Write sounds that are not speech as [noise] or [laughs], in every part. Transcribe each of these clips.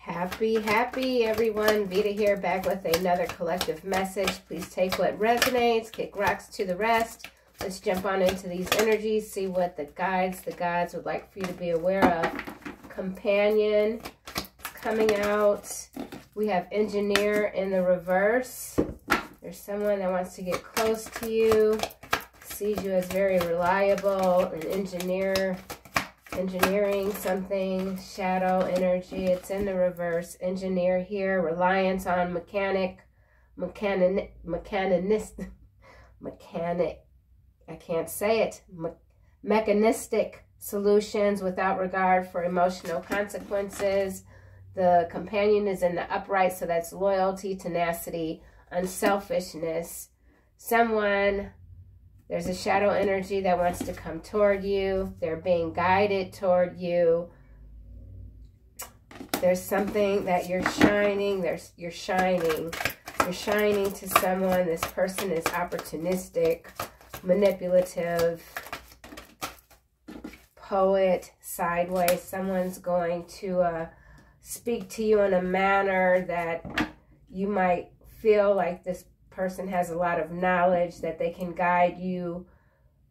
Happy, happy everyone. Veda here back with another collective message. Please take what resonates, kick rocks to the rest. Let's jump on into these energies, see what the guides, the gods would like for you to be aware of. Companion coming out. We have engineer in the reverse. There's someone that wants to get close to you, sees you as very reliable, an engineer engineering something, shadow energy, it's in the reverse, engineer here, reliance on mechanic, mechanic, mechanist, [laughs] mechanic, I can't say it, me mechanistic solutions without regard for emotional consequences. The companion is in the upright, so that's loyalty, tenacity, unselfishness. Someone there's a shadow energy that wants to come toward you. They're being guided toward you. There's something that you're shining. There's You're shining. You're shining to someone. This person is opportunistic, manipulative, poet, sideways. Someone's going to uh, speak to you in a manner that you might feel like this person has a lot of knowledge that they can guide you,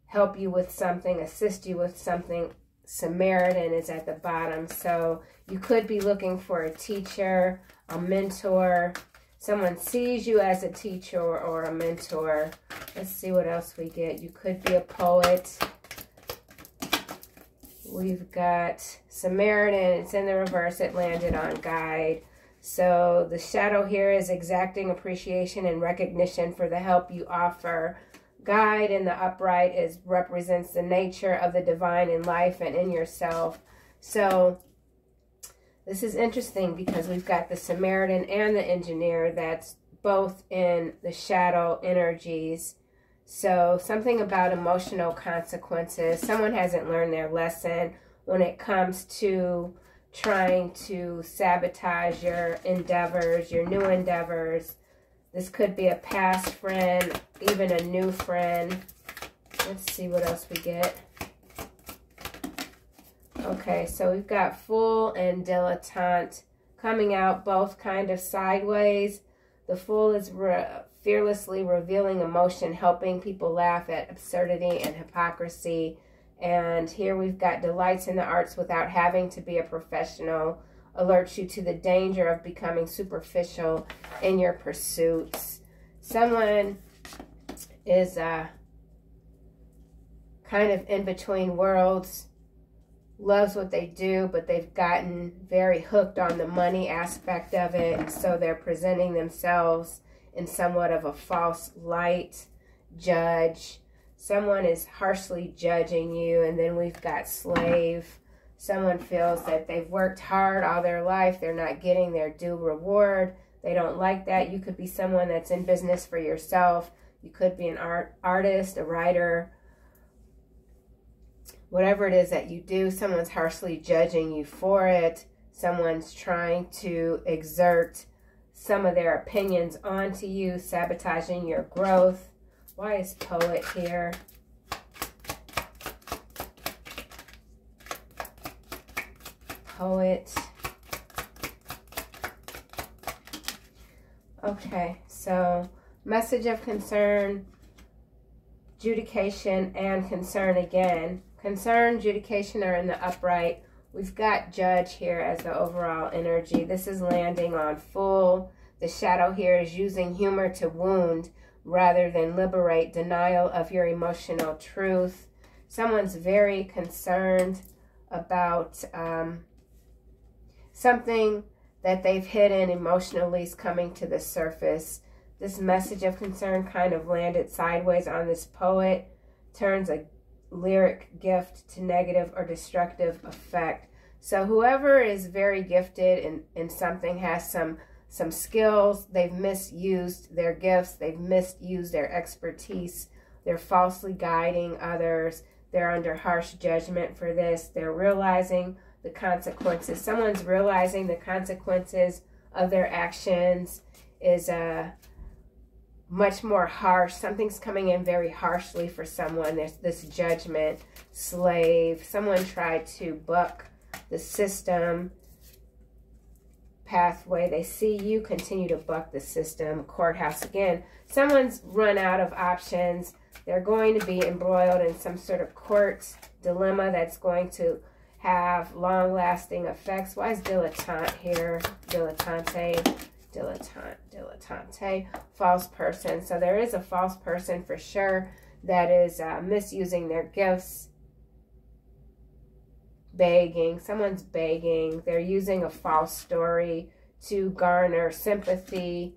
help you with something, assist you with something. Samaritan is at the bottom. So you could be looking for a teacher, a mentor. Someone sees you as a teacher or a mentor. Let's see what else we get. You could be a poet. We've got Samaritan. It's in the reverse. It landed on guide. So the shadow here is exacting appreciation and recognition for the help you offer. Guide in the upright is represents the nature of the divine in life and in yourself. So this is interesting because we've got the Samaritan and the engineer that's both in the shadow energies. So something about emotional consequences. Someone hasn't learned their lesson when it comes to trying to sabotage your endeavors, your new endeavors. This could be a past friend, even a new friend. Let's see what else we get. Okay, so we've got Fool and Dilettante coming out both kind of sideways. The Fool is re fearlessly revealing emotion, helping people laugh at absurdity and hypocrisy. And here we've got delights in the arts without having to be a professional, alerts you to the danger of becoming superficial in your pursuits. Someone is uh, kind of in between worlds, loves what they do, but they've gotten very hooked on the money aspect of it. So they're presenting themselves in somewhat of a false light, judge, someone is harshly judging you and then we've got slave. Someone feels that they've worked hard all their life. They're not getting their due reward. They don't like that. You could be someone that's in business for yourself. You could be an art artist a writer. Whatever it is that you do someone's harshly judging you for it. Someone's trying to exert some of their opinions onto you sabotaging your growth why is poet here? Poet. Okay, so message of concern, judication, and concern again. Concern, judication are in the upright. We've got judge here as the overall energy. This is landing on full. The shadow here is using humor to wound rather than liberate denial of your emotional truth. Someone's very concerned about um, something that they've hidden emotionally is coming to the surface. This message of concern kind of landed sideways on this poet, turns a lyric gift to negative or destructive effect. So whoever is very gifted in, in something has some some skills. They've misused their gifts. They've misused their expertise. They're falsely guiding others. They're under harsh judgment for this. They're realizing the consequences. Someone's realizing the consequences of their actions is uh, much more harsh. Something's coming in very harshly for someone. There's this judgment, slave. Someone tried to buck the system pathway. They see you continue to buck the system. Courthouse again. Someone's run out of options. They're going to be embroiled in some sort of court dilemma that's going to have long-lasting effects. Why is dilettante here? Dilettante, dilettante, dilettante, false person. So there is a false person for sure that is uh, misusing their gifts begging, someone's begging, they're using a false story to garner sympathy,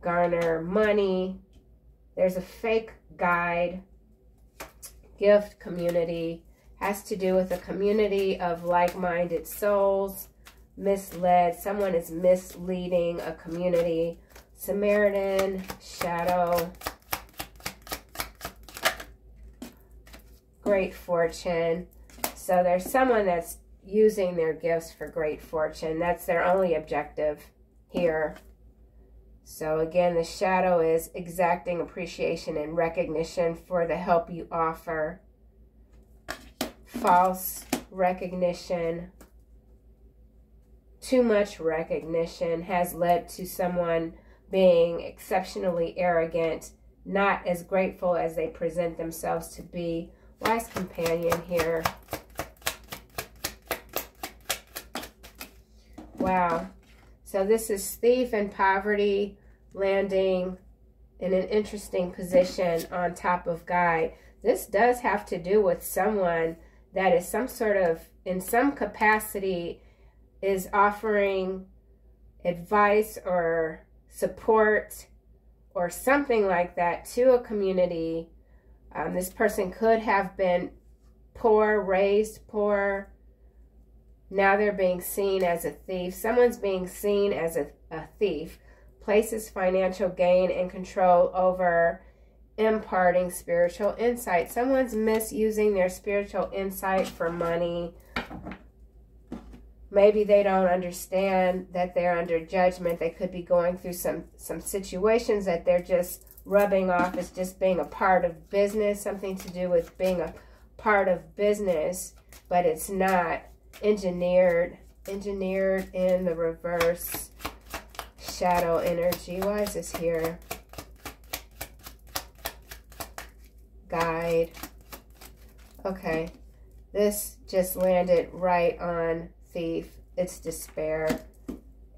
garner money. There's a fake guide, gift community, has to do with a community of like-minded souls, misled, someone is misleading a community, Samaritan, shadow, great fortune, so there's someone that's using their gifts for great fortune. That's their only objective here. So again, the shadow is exacting appreciation and recognition for the help you offer. False recognition, too much recognition has led to someone being exceptionally arrogant, not as grateful as they present themselves to be. Wise companion here. Wow. So this is thief and poverty landing in an interesting position on top of guide. This does have to do with someone that is some sort of, in some capacity, is offering advice or support or something like that to a community. Um, this person could have been poor, raised poor, now they're being seen as a thief. Someone's being seen as a, a thief. Places financial gain and control over imparting spiritual insight. Someone's misusing their spiritual insight for money. Maybe they don't understand that they're under judgment. They could be going through some, some situations that they're just rubbing off as just being a part of business, something to do with being a part of business, but it's not engineered, engineered in the reverse shadow energy. Why is this here? Guide. Okay. This just landed right on thief. It's despair.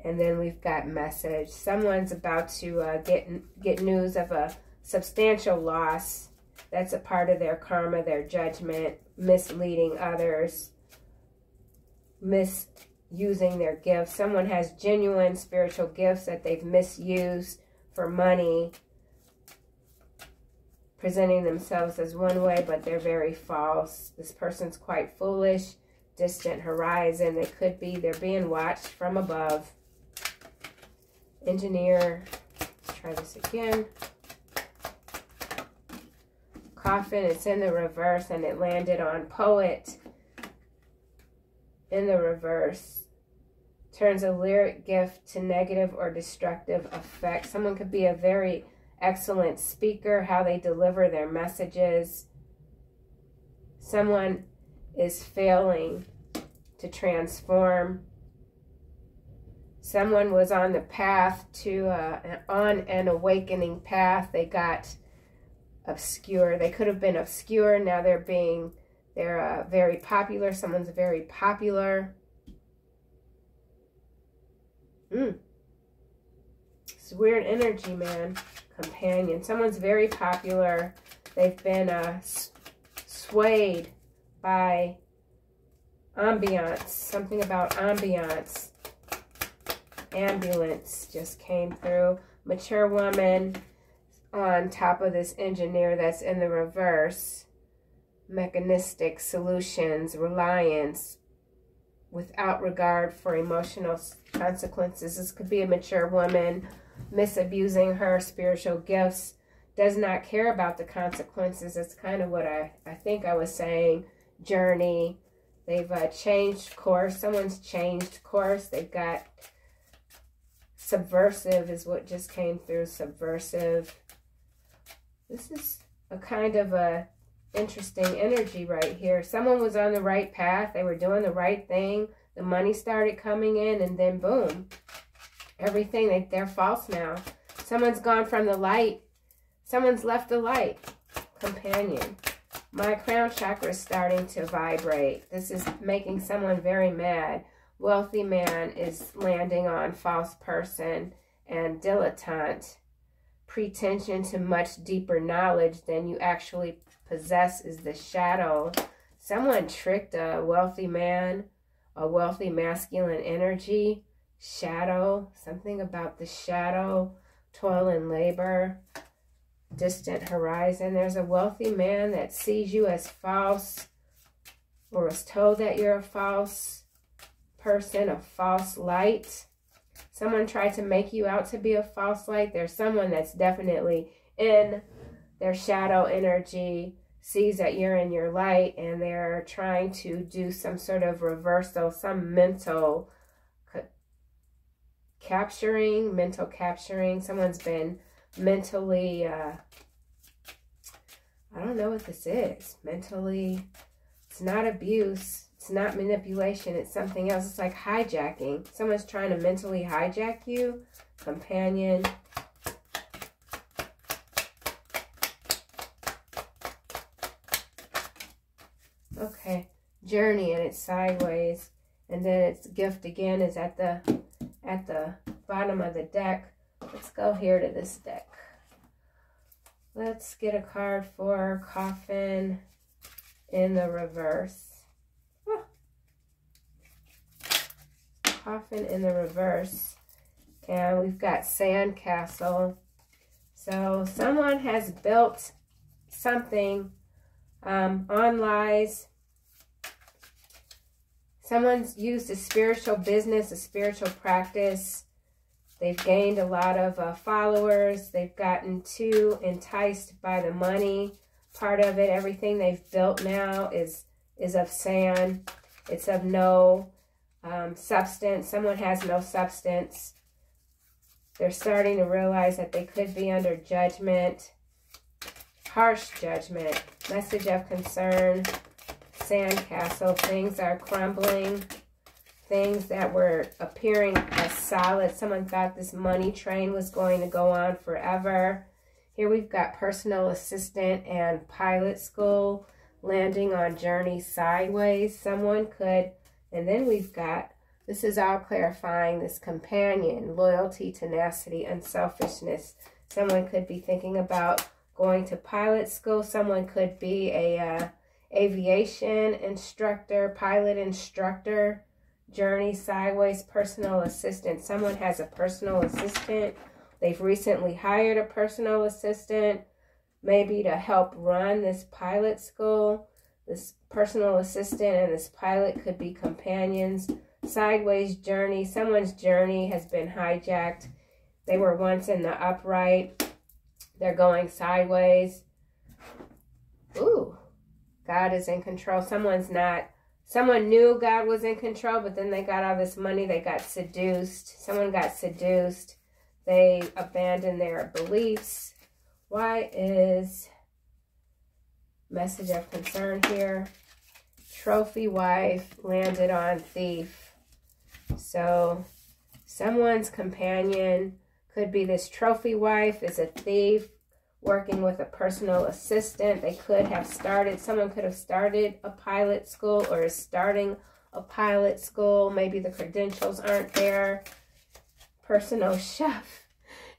And then we've got message. Someone's about to uh, get get news of a substantial loss. That's a part of their karma, their judgment, misleading others misusing their gifts. Someone has genuine spiritual gifts that they've misused for money, presenting themselves as one way, but they're very false. This person's quite foolish, distant horizon. They could be, they're being watched from above. Engineer, let's try this again. Coffin, it's in the reverse and it landed on poet in the reverse turns a lyric gift to negative or destructive effect. Someone could be a very excellent speaker, how they deliver their messages. Someone is failing to transform. Someone was on the path to, uh, on an awakening path. They got obscure. They could have been obscure. Now they're being they're uh, very popular. Someone's very popular. Mm. It's weird energy, man. Companion. Someone's very popular. They've been uh, swayed by ambiance. Something about ambiance. Ambulance just came through. Mature woman on top of this engineer that's in the reverse mechanistic solutions, reliance, without regard for emotional consequences. This could be a mature woman misabusing her spiritual gifts, does not care about the consequences. That's kind of what I, I think I was saying. Journey. They've uh, changed course. Someone's changed course. They've got subversive is what just came through. Subversive. This is a kind of a interesting energy right here. Someone was on the right path. They were doing the right thing. The money started coming in and then boom, everything, they, they're false now. Someone's gone from the light. Someone's left the light. Companion. My crown chakra is starting to vibrate. This is making someone very mad. Wealthy man is landing on false person and dilettante. Pretension to much deeper knowledge than you actually possess is the shadow. Someone tricked a wealthy man, a wealthy masculine energy, shadow, something about the shadow, toil and labor, distant horizon. There's a wealthy man that sees you as false or was told that you're a false person, a false light. Someone tried to make you out to be a false light. There's someone that's definitely in their shadow energy, sees that you're in your light, and they're trying to do some sort of reversal, some mental capturing, mental capturing. Someone's been mentally, uh, I don't know what this is. Mentally, it's not abuse. It's not manipulation. It's something else. It's like hijacking. Someone's trying to mentally hijack you. Companion. Okay. Journey and it's sideways. And then its gift again is at the at the bottom of the deck. Let's go here to this deck. Let's get a card for Coffin in the reverse. Oh. Coffin in the reverse. And we've got Sandcastle. So someone has built something um, on lies someone's used a spiritual business, a spiritual practice. They've gained a lot of uh, followers. They've gotten too enticed by the money part of it. Everything they've built now is is of sand. It's of no um, substance. Someone has no substance. They're starting to realize that they could be under judgment, harsh judgment, message of concern, sandcastle. Things are crumbling. Things that were appearing as solid. Someone thought this money train was going to go on forever. Here we've got personal assistant and pilot school landing on journey sideways. Someone could, and then we've got, this is all clarifying this companion, loyalty, tenacity, unselfishness. Someone could be thinking about going to pilot school. Someone could be a uh, aviation instructor, pilot instructor, journey sideways personal assistant. Someone has a personal assistant. They've recently hired a personal assistant, maybe to help run this pilot school. This personal assistant and this pilot could be companions. Sideways journey. Someone's journey has been hijacked. They were once in the upright. They're going sideways. Ooh, God is in control. Someone's not, someone knew God was in control, but then they got all this money. They got seduced. Someone got seduced. They abandoned their beliefs. Why is message of concern here? Trophy wife landed on thief. So someone's companion could be this trophy wife is a thief working with a personal assistant. They could have started, someone could have started a pilot school or is starting a pilot school. Maybe the credentials aren't there. Personal [laughs] chef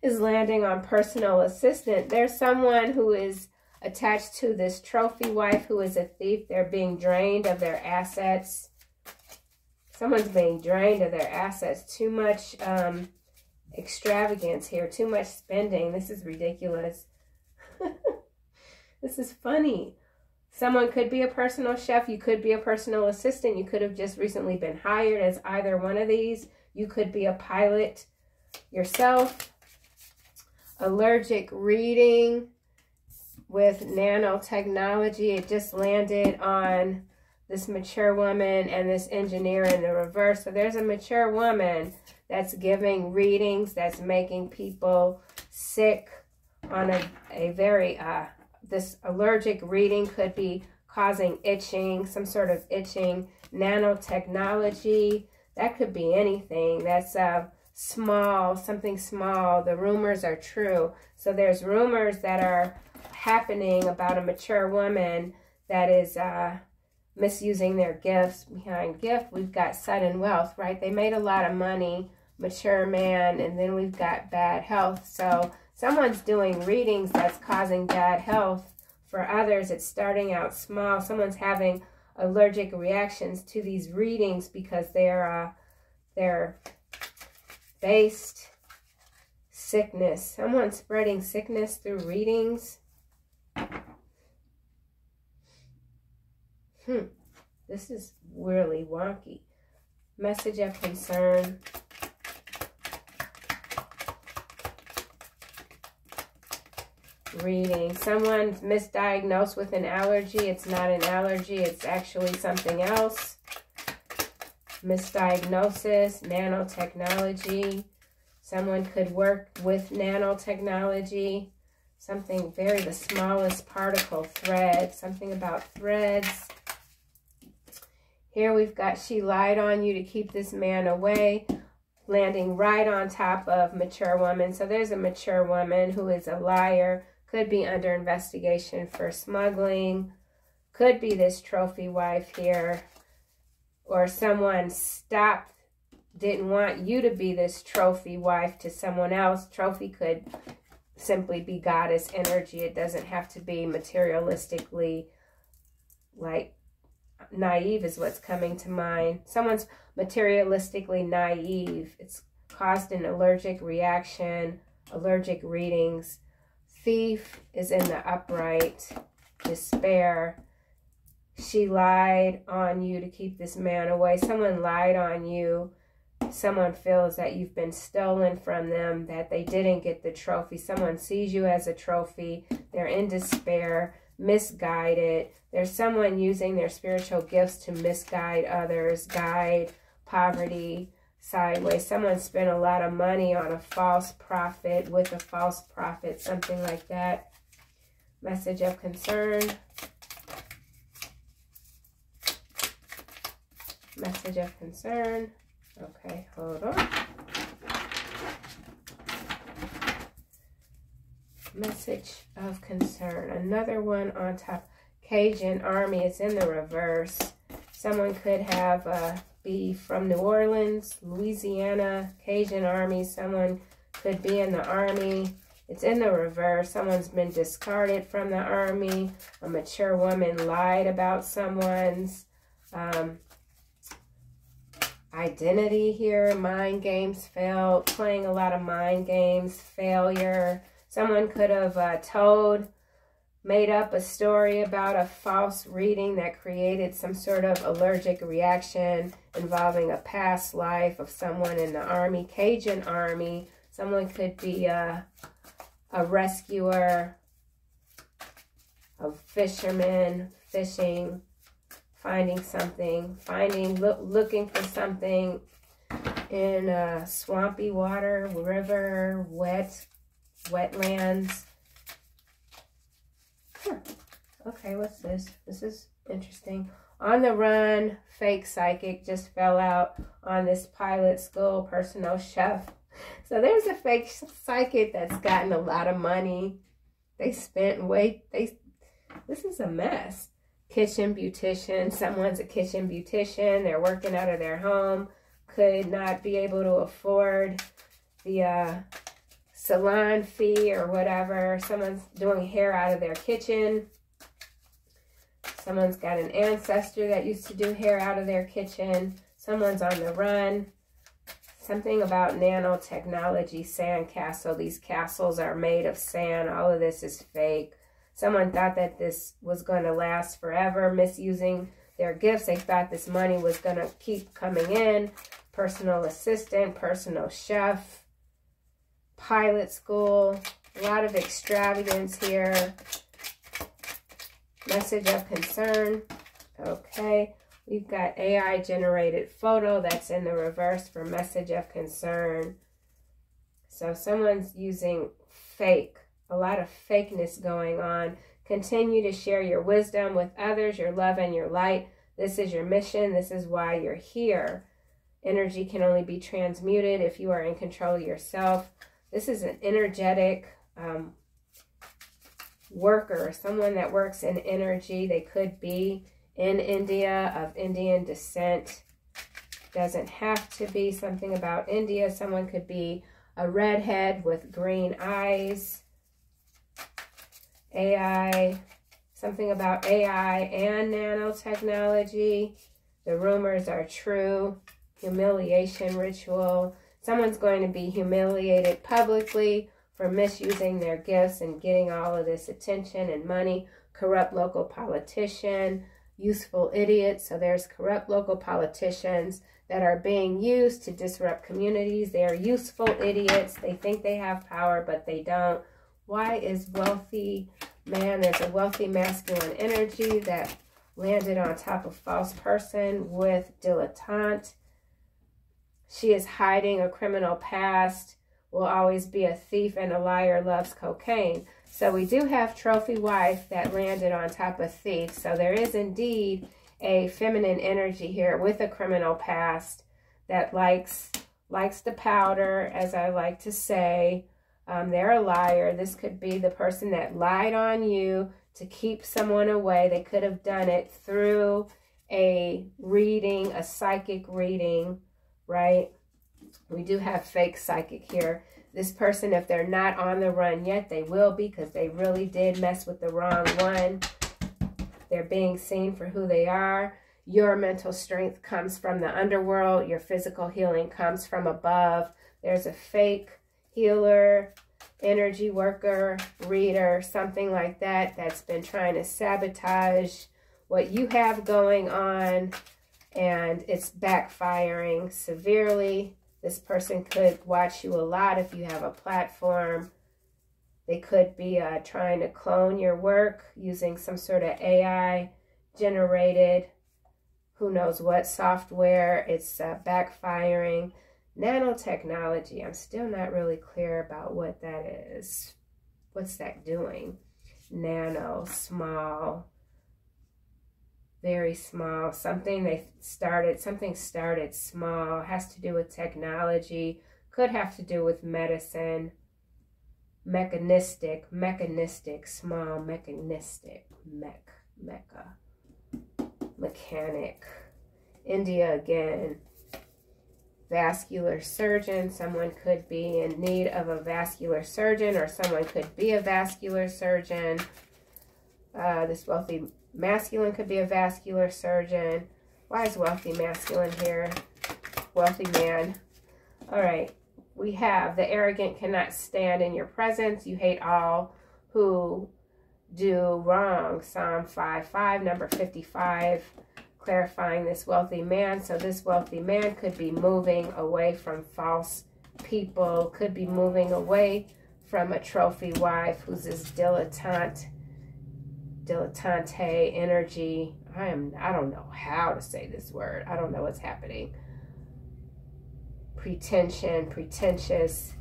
is landing on personal assistant. There's someone who is attached to this trophy wife who is a thief. They're being drained of their assets. Someone's being drained of their assets. Too much um, extravagance here. Too much spending. This is ridiculous. [laughs] this is funny. Someone could be a personal chef. You could be a personal assistant. You could have just recently been hired as either one of these. You could be a pilot yourself. Allergic reading with nanotechnology. It just landed on this mature woman and this engineer in the reverse. So there's a mature woman that's giving readings, that's making people sick on a, a very, uh, this allergic reading could be causing itching, some sort of itching, nanotechnology, that could be anything. That's uh, small, something small. The rumors are true. So there's rumors that are happening about a mature woman that is uh, misusing their gifts. Behind gift, we've got sudden wealth, right? They made a lot of money, mature man, and then we've got bad health. So someone's doing readings that's causing bad health. For others, it's starting out small. Someone's having allergic reactions to these readings because they're uh, they're based sickness. Someone spreading sickness through readings. Hmm, this is really wonky. Message of concern. Reading. Someone's misdiagnosed with an allergy. It's not an allergy. It's actually something else misdiagnosis, nanotechnology. Someone could work with nanotechnology, something very, the smallest particle, thread, something about threads. Here we've got, she lied on you to keep this man away, landing right on top of mature woman. So there's a mature woman who is a liar, could be under investigation for smuggling, could be this trophy wife here or someone stopped, didn't want you to be this trophy wife to someone else. Trophy could simply be goddess energy. It doesn't have to be materialistically like naive is what's coming to mind. Someone's materialistically naive. It's caused an allergic reaction, allergic readings. Thief is in the upright. Despair she lied on you to keep this man away. Someone lied on you. Someone feels that you've been stolen from them, that they didn't get the trophy. Someone sees you as a trophy. They're in despair, misguided. There's someone using their spiritual gifts to misguide others, guide poverty sideways. Someone spent a lot of money on a false prophet with a false prophet, something like that. Message of concern. Message of concern. Okay, hold on. Message of concern. Another one on top. Cajun Army is in the reverse. Someone could have uh, be from New Orleans, Louisiana, Cajun Army. Someone could be in the Army. It's in the reverse. Someone's been discarded from the Army. A mature woman lied about someone's. Um, identity here, mind games, fail, playing a lot of mind games, failure. Someone could have uh, told, made up a story about a false reading that created some sort of allergic reaction involving a past life of someone in the army, Cajun army. Someone could be a, a rescuer, a fisherman, fishing, finding something, finding, look, looking for something in uh, swampy water, river, wet, wetlands. Huh. Okay, what's this? This is interesting. On the run, fake psychic just fell out on this pilot school personal chef. [laughs] So there's a fake psychic that's gotten a lot of money. They spent way, they, this is a mess kitchen beautician. Someone's a kitchen beautician. They're working out of their home. Could not be able to afford the uh, salon fee or whatever. Someone's doing hair out of their kitchen. Someone's got an ancestor that used to do hair out of their kitchen. Someone's on the run. Something about nanotechnology, sand castle. These castles are made of sand. All of this is fake. Someone thought that this was going to last forever, misusing their gifts. They thought this money was going to keep coming in. Personal assistant, personal chef, pilot school, a lot of extravagance here. Message of concern. Okay. We've got AI generated photo that's in the reverse for message of concern. So someone's using fake a lot of fakeness going on. Continue to share your wisdom with others, your love and your light. This is your mission. This is why you're here. Energy can only be transmuted if you are in control of yourself. This is an energetic um, worker, someone that works in energy. They could be in India, of Indian descent. Doesn't have to be something about India. Someone could be a redhead with green eyes. AI, something about AI and nanotechnology. The rumors are true. Humiliation ritual. Someone's going to be humiliated publicly for misusing their gifts and getting all of this attention and money. Corrupt local politician, useful idiots. So there's corrupt local politicians that are being used to disrupt communities. They are useful idiots. They think they have power, but they don't. Why is wealthy man, there's a wealthy masculine energy that landed on top of false person with dilettante. She is hiding a criminal past, will always be a thief and a liar, loves cocaine. So we do have trophy wife that landed on top of thief. So there is indeed a feminine energy here with a criminal past that likes likes the powder, as I like to say. Um, they're a liar. This could be the person that lied on you to keep someone away. They could have done it through a reading, a psychic reading, right? We do have fake psychic here. This person, if they're not on the run yet, they will be because they really did mess with the wrong one. They're being seen for who they are. Your mental strength comes from the underworld. Your physical healing comes from above. There's a fake healer, energy worker, reader, something like that that's been trying to sabotage what you have going on and it's backfiring severely. This person could watch you a lot if you have a platform. They could be uh, trying to clone your work using some sort of AI generated, who knows what software. It's uh, backfiring. Nanotechnology, I'm still not really clear about what that is. What's that doing? Nano, small, very small. Something they started, something started small, has to do with technology, could have to do with medicine, mechanistic, mechanistic, small, mechanistic, mech, mecha, mechanic. India again, vascular surgeon. Someone could be in need of a vascular surgeon or someone could be a vascular surgeon. Uh, this wealthy masculine could be a vascular surgeon. Why is wealthy masculine here? Wealthy man. All right. We have the arrogant cannot stand in your presence. You hate all who do wrong. Psalm 5, 5, number 55 clarifying this wealthy man. So this wealthy man could be moving away from false people, could be moving away from a trophy wife who's this dilettante, dilettante energy. I am, I don't know how to say this word. I don't know what's happening. Pretension, pretentious.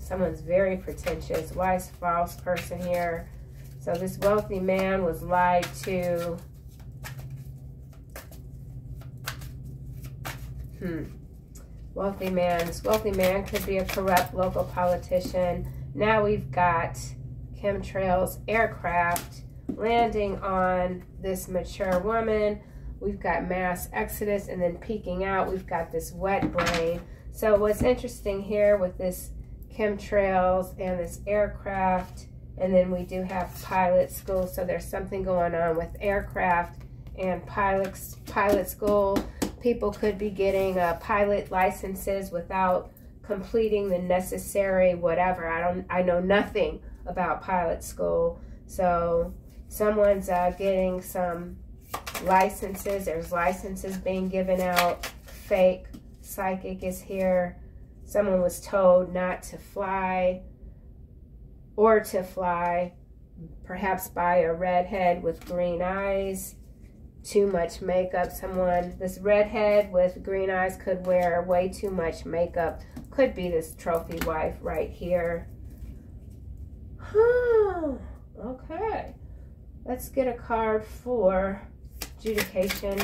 Someone's very pretentious. Wise false person here. So this wealthy man was lied to Hmm. Wealthy man. This wealthy man could be a corrupt local politician. Now we've got chemtrails aircraft landing on this mature woman. We've got mass exodus and then peeking out. We've got this wet brain. So what's interesting here with this chemtrails and this aircraft, and then we do have pilot school. So there's something going on with aircraft and pilots, pilot school people could be getting uh, pilot licenses without completing the necessary whatever. I don't. I know nothing about pilot school, so someone's uh, getting some licenses. There's licenses being given out. Fake psychic is here. Someone was told not to fly or to fly, perhaps by a redhead with green eyes too much makeup. Someone, this redhead with green eyes could wear way too much makeup. Could be this trophy wife right here. okay. Let's get a card for adjudication.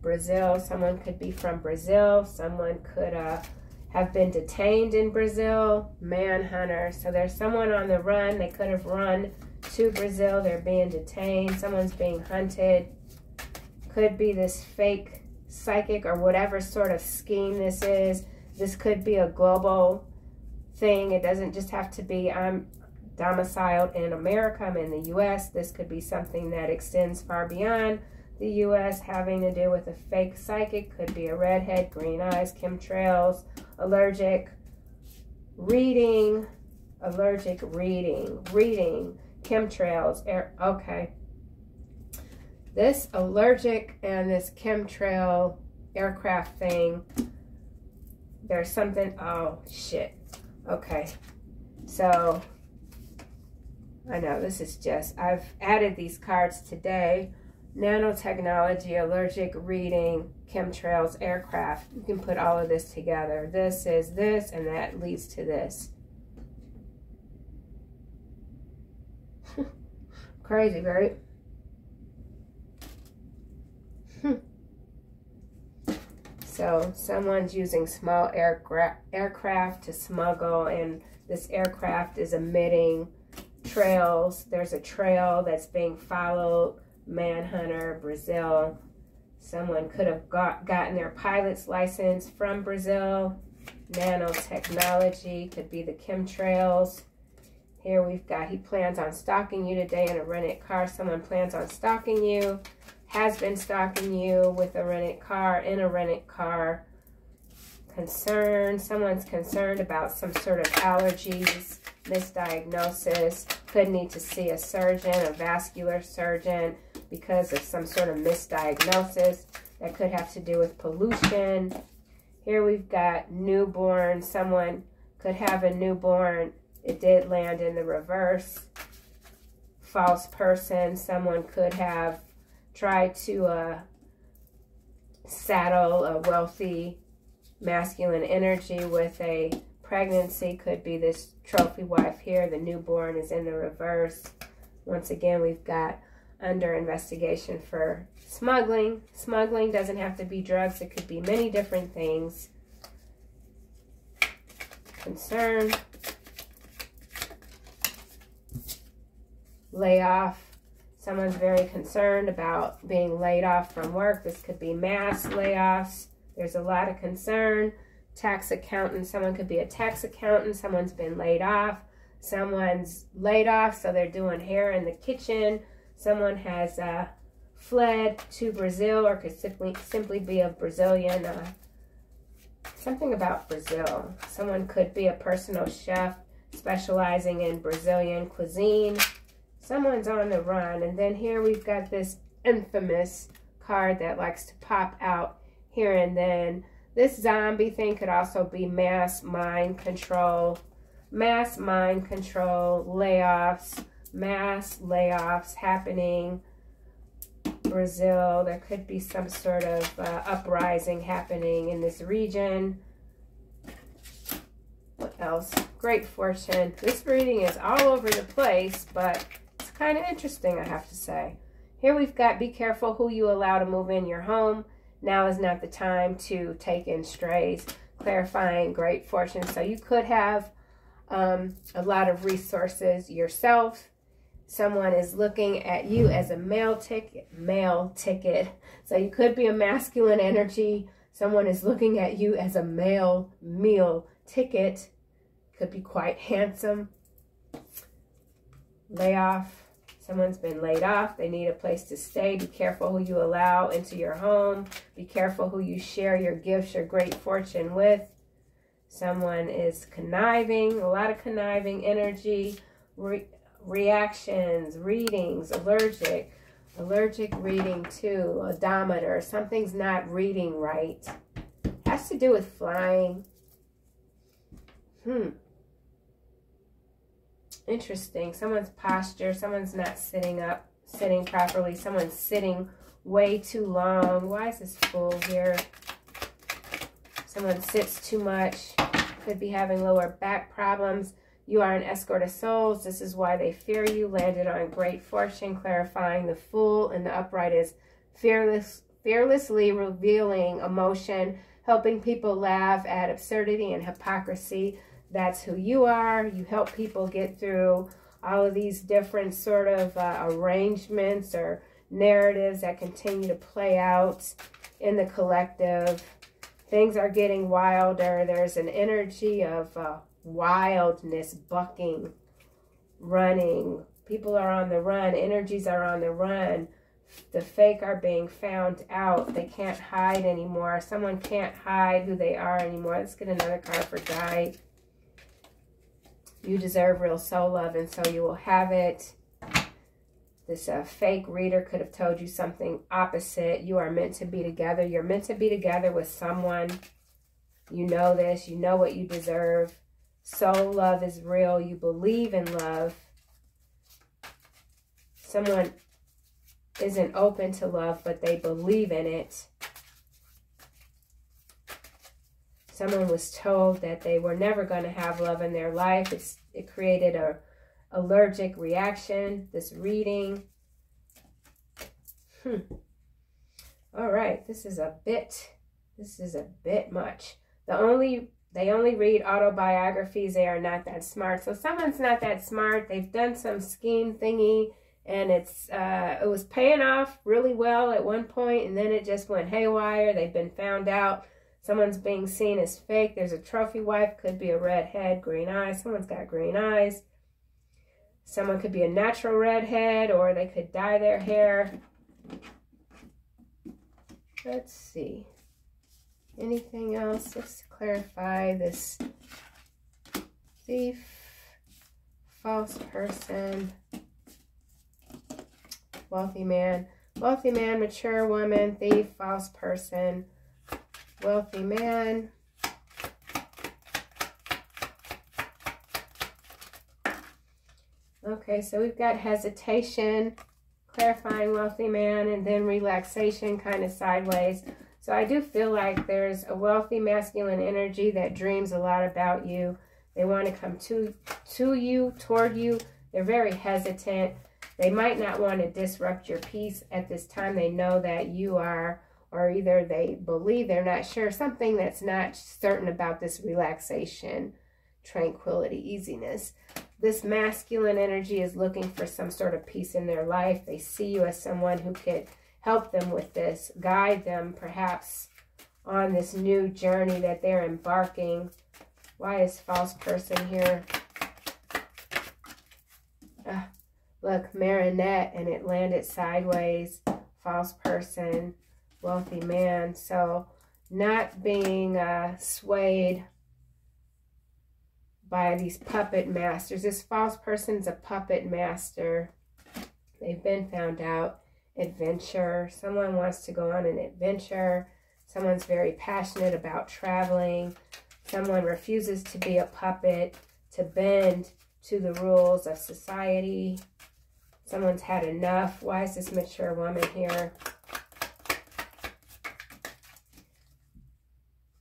Brazil. Someone could be from Brazil. Someone could uh, have been detained in Brazil. Manhunter. So there's someone on the run. They could have run to Brazil. They're being detained. Someone's being hunted. Could be this fake psychic or whatever sort of scheme this is. This could be a global thing. It doesn't just have to be I'm domiciled in America, I'm in the U.S. This could be something that extends far beyond the U.S. having to do with a fake psychic. Could be a redhead, green eyes, chemtrails, allergic, reading, allergic reading, reading, chemtrails, air, okay. This allergic and this chemtrail aircraft thing, there's something, oh shit. Okay, so I know this is just, I've added these cards today. Nanotechnology, allergic reading, chemtrails, aircraft. You can put all of this together. This is this, and that leads to this. [laughs] Crazy, right? [laughs] So someone's using small aircraft aircraft to smuggle, and this aircraft is emitting trails. There's a trail that's being followed. Manhunter, Brazil. Someone could have got, gotten their pilot's license from Brazil. Nanotechnology could be the chemtrails. Here we've got, he plans on stalking you today in a rented car. Someone plans on stalking you has been stalking you with a rented car, in a rented car. Concern, someone's concerned about some sort of allergies, misdiagnosis, could need to see a surgeon, a vascular surgeon, because of some sort of misdiagnosis that could have to do with pollution. Here we've got newborn, someone could have a newborn. It did land in the reverse. False person, someone could have tried to uh, saddle a wealthy masculine energy with a pregnancy. Could be this trophy wife here. The newborn is in the reverse. Once again, we've got under investigation for smuggling. Smuggling doesn't have to be drugs. It could be many different things. Concern. Layoff Someone's very concerned about being laid off from work. This could be mass layoffs. There's a lot of concern. Tax accountant, someone could be a tax accountant. Someone's been laid off. Someone's laid off, so they're doing hair in the kitchen. Someone has uh, fled to Brazil or could simply, simply be a Brazilian. Uh, something about Brazil. Someone could be a personal chef specializing in Brazilian cuisine someone's on the run. And then here we've got this infamous card that likes to pop out here and then. This zombie thing could also be mass mind control, mass mind control, layoffs, mass layoffs happening. Brazil, there could be some sort of uh, uprising happening in this region. What else? Great fortune. This reading is all over the place, but it's kind of interesting, I have to say. Here we've got be careful who you allow to move in your home. Now is not the time to take in strays. Clarifying great fortune. So you could have um, a lot of resources yourself. Someone is looking at you as a male ticket, male ticket. So you could be a masculine energy. Someone is looking at you as a male meal ticket. Could be quite handsome. Layoff Someone's been laid off. They need a place to stay. Be careful who you allow into your home. Be careful who you share your gifts, your great fortune with. Someone is conniving, a lot of conniving energy, reactions, readings, allergic, allergic reading too, odometer. Something's not reading right. Has to do with flying. Hmm interesting. Someone's posture, someone's not sitting up, sitting properly, someone's sitting way too long. Why is this full here? Someone sits too much, could be having lower back problems. You are an escort of souls. This is why they fear you. Landed on great fortune, clarifying the fool and the upright is fearless, fearlessly revealing emotion, helping people laugh at absurdity and hypocrisy. That's who you are. You help people get through all of these different sort of uh, arrangements or narratives that continue to play out in the collective. Things are getting wilder. There's an energy of uh, wildness, bucking, running. People are on the run. Energies are on the run. The fake are being found out. They can't hide anymore. Someone can't hide who they are anymore. Let's get another card for guide. You deserve real soul love, and so you will have it. This uh, fake reader could have told you something opposite. You are meant to be together. You're meant to be together with someone. You know this. You know what you deserve. Soul love is real. You believe in love. Someone isn't open to love, but they believe in it. Someone was told that they were never going to have love in their life. It's, it created a allergic reaction, this reading. Hmm. All right, this is a bit, this is a bit much. The only, they only read autobiographies. They are not that smart. So someone's not that smart. They've done some scheme thingy and it's, uh, it was paying off really well at one point and then it just went haywire. They've been found out. Someone's being seen as fake. There's a trophy wife, could be a redhead, green eyes. Someone's got green eyes. Someone could be a natural redhead or they could dye their hair. Let's see. Anything else? Let's clarify this thief, false person, wealthy man, wealthy man, mature woman, thief, false person, wealthy man, Okay, so we've got hesitation, clarifying wealthy man, and then relaxation kind of sideways. So I do feel like there's a wealthy masculine energy that dreams a lot about you. They want to come to, to you, toward you. They're very hesitant. They might not want to disrupt your peace at this time. They know that you are, or either they believe they're not sure, something that's not certain about this relaxation, tranquility, easiness this masculine energy is looking for some sort of peace in their life. They see you as someone who could help them with this, guide them perhaps on this new journey that they're embarking. Why is false person here? Uh, look, Marinette, and it landed sideways. False person, wealthy man. So not being uh, swayed by these puppet masters. This false person's a puppet master. They've been found out. Adventure. Someone wants to go on an adventure. Someone's very passionate about traveling. Someone refuses to be a puppet, to bend to the rules of society. Someone's had enough. Why is this mature woman here?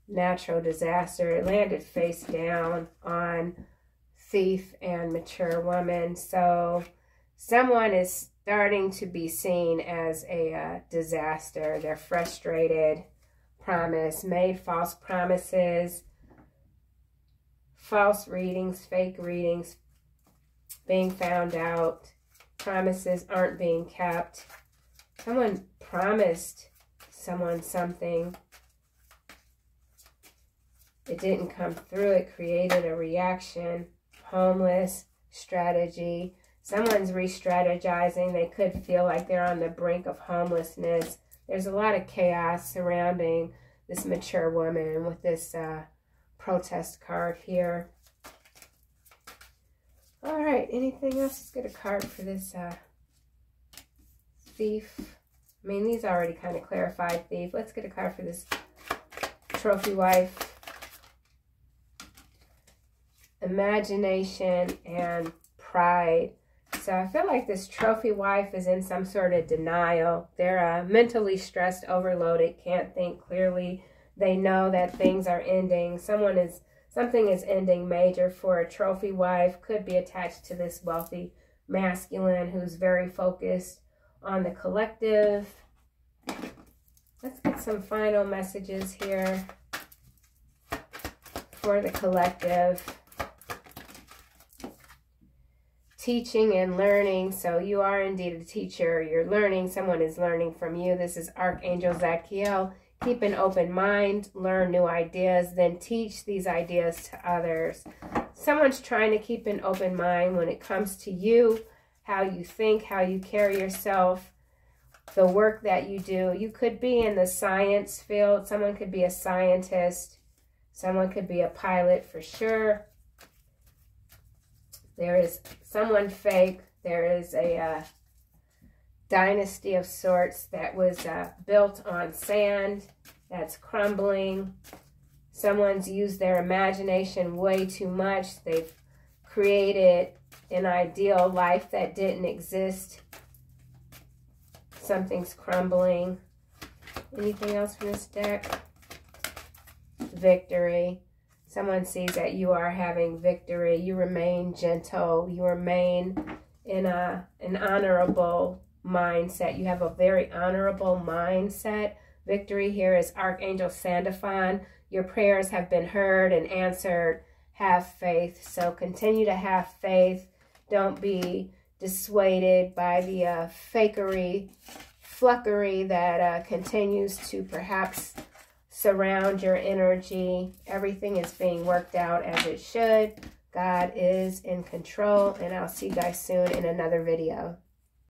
natural disaster. It landed face down on thief and mature woman. So someone is starting to be seen as a uh, disaster. They're frustrated, promise, made false promises, false readings, fake readings, being found out, promises aren't being kept. Someone promised someone something it didn't come through. It created a reaction. Homeless strategy. Someone's re-strategizing. They could feel like they're on the brink of homelessness. There's a lot of chaos surrounding this mature woman with this uh, protest card here. All right, anything else? Let's get a card for this uh, thief. I mean, these already kind of clarified thief. Let's get a card for this trophy wife imagination, and pride. So I feel like this trophy wife is in some sort of denial. They're uh, mentally stressed, overloaded, can't think clearly. They know that things are ending. Someone is, something is ending major for a trophy wife. Could be attached to this wealthy masculine who's very focused on the collective. Let's get some final messages here for the collective. Teaching and learning. So you are indeed a teacher. You're learning. Someone is learning from you. This is Archangel Zadkiel. Keep an open mind. Learn new ideas. Then teach these ideas to others. Someone's trying to keep an open mind when it comes to you, how you think, how you carry yourself the work that you do. You could be in the science field. Someone could be a scientist. Someone could be a pilot for sure. There is someone fake. There is a uh, dynasty of sorts that was uh, built on sand that's crumbling. Someone's used their imagination way too much. They've created an ideal life that didn't exist something's crumbling. Anything else from this deck? Victory. Someone sees that you are having victory. You remain gentle. You remain in a an honorable mindset. You have a very honorable mindset. Victory here is Archangel Sandalphon. Your prayers have been heard and answered. Have faith. So continue to have faith. Don't be dissuaded by the uh, fakery, fluckery that uh, continues to perhaps surround your energy. Everything is being worked out as it should. God is in control, and I'll see you guys soon in another video.